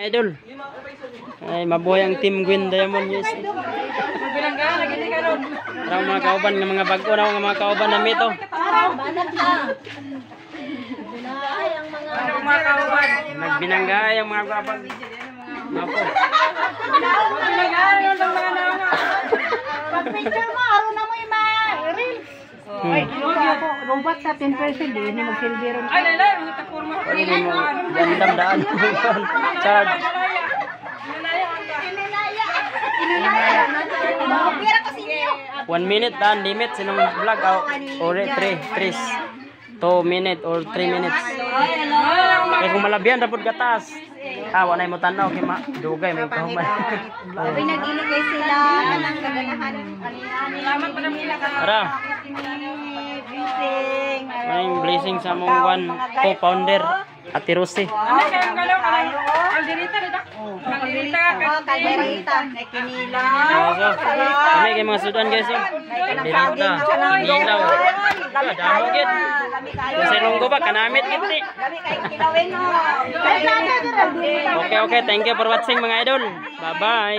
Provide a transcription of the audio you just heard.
Idol. Ay, mabuhay ang Team Gwyn Diamond karon. Parang mga kauban ng mga bago na mga kauban na mito. Ano mga kauban? Nagbinanggay ang mga kauban. Mapo. Magbilangga, ano lang mga nawa. Pag-picture mo, araw na mo yung ma-reel. Ay, ano ako? Robot sa 10% eh. Hindi mag-silbi ron. Ay, lalay, mga tapurma. Pwede mo gandam daan. Charge. One minute daan limit sinong vlog oh. or three, three. Two minute or three minutes. Kaya kung malabyan rapod gatas. Ah, wala mo tanaw kay ma dugay may kahuman. Pinag-iligay sila ng kaganahan. Salamat pa namin ka. Blessing. Blessing sa mong one co-founder Ate? Kalderita. Kalderita, Oh, kalderita. Oh, so, kami kay mga sudan guys. Oh. Ah, okay. Thank you for watching mga idol. Bye-bye.